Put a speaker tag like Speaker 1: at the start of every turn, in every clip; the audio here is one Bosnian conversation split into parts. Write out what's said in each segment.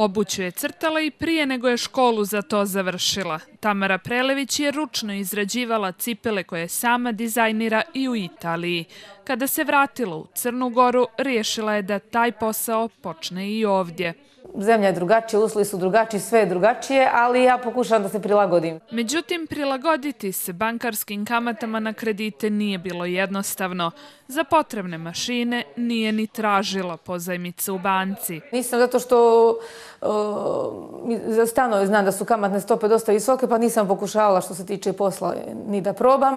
Speaker 1: Obuću je crtala i prije nego je školu za to završila. Tamara Prelević je ručno izrađivala cipele koje sama dizajnira i u Italiji. Kada se vratila u Crnu Goru, riješila je da taj posao počne i ovdje
Speaker 2: zemlja je drugačija, uslovi su drugačiji, sve je drugačije, ali ja pokušam da se prilagodim.
Speaker 1: Međutim, prilagoditi se bankarskim kamatama na kredite nije bilo jednostavno. Za potrebne mašine nije ni tražila pozajmice u banci.
Speaker 2: Nisam zato što za stanove znam da su kamatne stope dosta visoke, pa nisam pokušavala što se tiče posla ni da probam.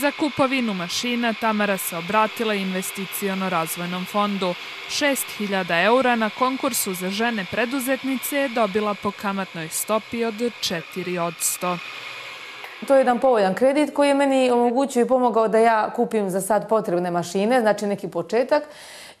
Speaker 1: Za kupovinu mašina Tamara se obratila investicijono-razvojnom fondu. 6000 eura na konkursu za žene preduzetnice je dobila po kamatnoj stopi od 4 od 100.
Speaker 2: To je jedan povoljan kredit koji je meni omogućio i pomogao da ja kupim za sad potrebne mašine, znači neki početak,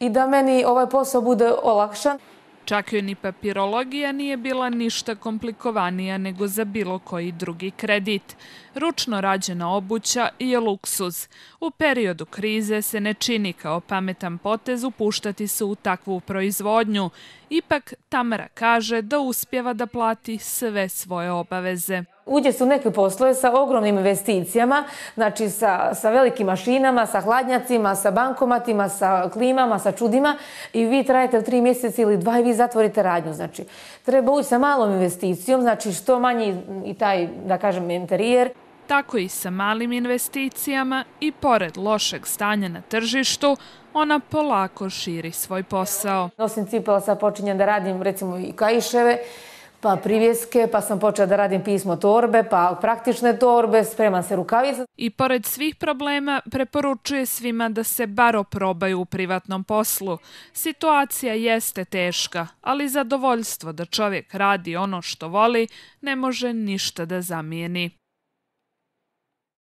Speaker 2: i da meni ovaj posao bude olakšan.
Speaker 1: Čak joj ni papirologija nije bila ništa komplikovanija nego za bilo koji drugi kredit. Ručno rađena obuća je luksuz. U periodu krize se ne čini kao pametan potez upuštati se u takvu proizvodnju. Ipak Tamara kaže da uspjeva da plati sve svoje obaveze.
Speaker 2: Uđe su u neke poslove sa ogromnim investicijama, znači sa, sa velikim mašinama, sa hladnjacima, sa bankomatima, sa klimama, sa čudima i vi trajete u tri mjeseca ili dva i vi zatvorite radnju. Znači, treba ući sa malom investicijom, znači što manji i taj, da kažem, interijer.
Speaker 1: Tako i sa malim investicijama i pored lošeg stanja na tržištu, ona polako širi svoj posao.
Speaker 2: Nosim cipela, sad počinjem da radim recimo i kaiševe, pa privjeske, pa sam počela da radim pismo torbe, pa praktične torbe, spreman se rukavica.
Speaker 1: I pored svih problema preporučuje svima da se bar oprobaju u privatnom poslu. Situacija jeste teška, ali zadovoljstvo da čovjek radi ono što voli ne može ništa da zamijeni.